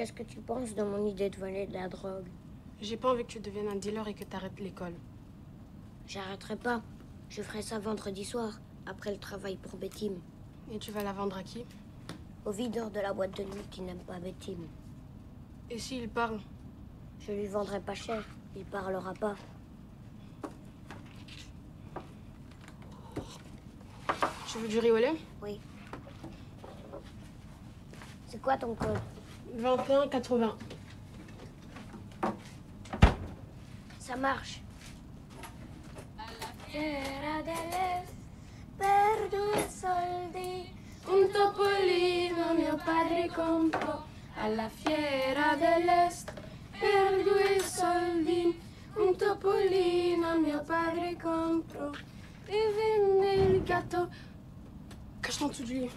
Qu'est-ce que tu penses de mon idée de voler de la drogue J'ai pas envie que tu deviennes un dealer et que t'arrêtes l'école. J'arrêterai pas. Je ferai ça vendredi soir, après le travail pour Bettim. Et tu vas la vendre à qui Au videur de la boîte de nuit qui n'aime pas Bettim. Et s'il parle Je lui vendrai pas cher. Il parlera pas. Tu veux du riz au lait? Oui. C'est quoi ton code? 21,80. Ça marche. Fiera dell'est, per due soldi, un topolino mio padre comprò. Alla fiera dell'est, per due soldi, un topolino mio padre comprò. E venne il gatto Cache-toi en dessous du lit.